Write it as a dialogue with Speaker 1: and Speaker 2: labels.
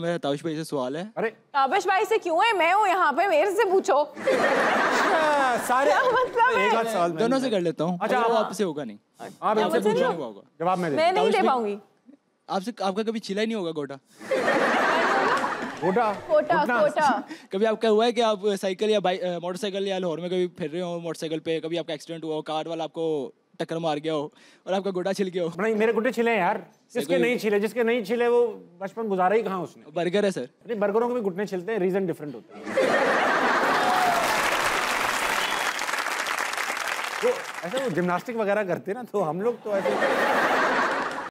Speaker 1: मेरा ताविश भाई से सवाल है।
Speaker 2: अरे।
Speaker 3: ताबिश भाई से क्यों है? मैं हूँ यहाँ पे मेरे से पूछो।
Speaker 2: अच्छा, सारे
Speaker 3: मतलब
Speaker 2: एक सवाल
Speaker 1: दोनों से कर लेता हूँ।
Speaker 2: अच्छा,
Speaker 1: वो
Speaker 2: हाँ।
Speaker 1: आपसे होगा नहीं।
Speaker 2: आप इनसे
Speaker 3: मुझसे नहीं
Speaker 1: होगा।
Speaker 2: जवाब मैं
Speaker 3: मैं नहीं दे पाऊँगी।
Speaker 1: आपसे आपका कभी छिला ही नहीं होगा गोटा?
Speaker 2: कोटा
Speaker 3: कोटा
Speaker 2: घुटना।
Speaker 3: कोटा
Speaker 1: कभी आपका हुआ है कि आप साइकिल या बाइक मोटरसाइकिल या लाहौर में कभी फिर रहे हो मोटरसाइकिल पे कभी आपका एक्सीडेंट हुआ हो कार वाला आपको टक्कर मार गया हो और आपका गोटा छिल गया हो।
Speaker 2: नहीं मेरे गुड्डे छिले यार। जिसके नहीं छिले जिसके नहीं छिले वो बचपन गुजारा ही कहाँ उसने?
Speaker 1: बर्गर है सर।
Speaker 2: अरे बर्गरों के भी घुटने छिलते हैं रीजन डिफरेंट होता है। तो ऐसे वो जिम्नास्टिक वगैरह करते ना तो हम लोग तो ऐसे